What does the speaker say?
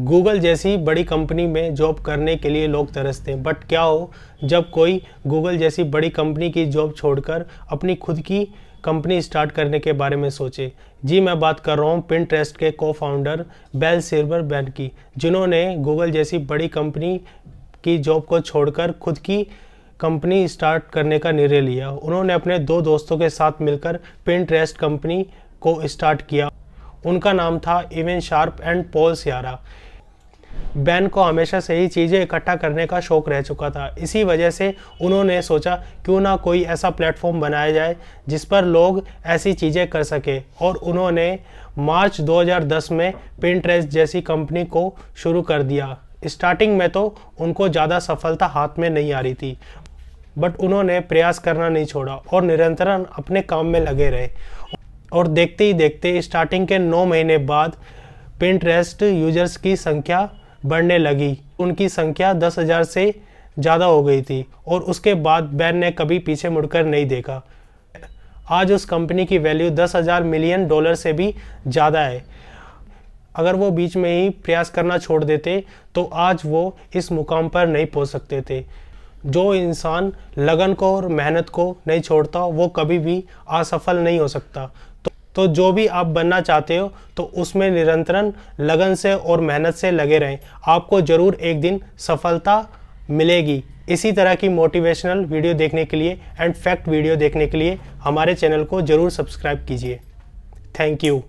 Google जैसी बड़ी company में जॉब करने के लिए लोग तरसते हैं। बट क्या हो, जब कोई गूगल जैसी बड़ी कंपनी की जॉब छोड़कर अपनी खुद की कंपनी स्टार्ट करने के बारे में सोचे। जी, मैं बात कर रहा हूँ पिन ट्रेस्ट के को फाउंडर बेल सिल्वर बैन की, जिन्होंने गूगल जैसी बड़ी कंपनी की जॉब को छोड़कर खुद की कंपनी स्टार्ट करने का निर्णय लिया। उन्होंने अपने दो दोस्तों के साथ मिलकर पिन ट्रेस्ट कंपनी को स्टार्ट किया। उनका नाम था Evan Sharp and Paul Sciarra Ben को हमेशा से ही चीज़ें इकट्ठा करने का शौक रह चुका था। इसी वजह से उन्होंने सोचा, क्यों ना कोई ऐसा प्लेटफॉर्म बनाया जाए जिस पर लोग ऐसी चीज़ें कर सके। और उन्होंने मार्च 2010 में पिंट्रेस्ट जैसी कंपनी को शुरू कर दिया। स्टार्टिंग में तो उनको ज़्यादा सफलता हाथ में नहीं आ रही थी, बट उन्होंने प्रयास करना नहीं छोड़ा और निरंतरन अपने काम में लगे रहे। और देखते ही देखते स्टार्टिंग के नौ महीने बाद पिंट्रेस्ट यूज़र्स की संख्या बढ़ने लगी। उनकी संख्या दस हज़ार से ज़्यादा हो गई थी और उसके बाद बैन ने कभी पीछे मुड़कर नहीं देखा। आज उस कंपनी की वैल्यू दस हज़ार मिलियन डॉलर से भी ज़्यादा है। अगर वो बीच में ही प्रयास करना छोड़ देते तो आज वो इस मुकाम पर नहीं पहुँच सकते थे। जो इंसान लगन को और मेहनत को नहीं छोड़ता, वो कभी भी असफल नहीं हो सकता। तो जो भी आप बनना चाहते हो तो उसमें निरंतरण लगन से और मेहनत से लगे रहें। आपको ज़रूर एक दिन सफलता मिलेगी। इसी तरह की मोटिवेशनल वीडियो देखने के लिए एंड फैक्ट वीडियो देखने के लिए हमारे चैनल को ज़रूर सब्सक्राइब कीजिए। Thank you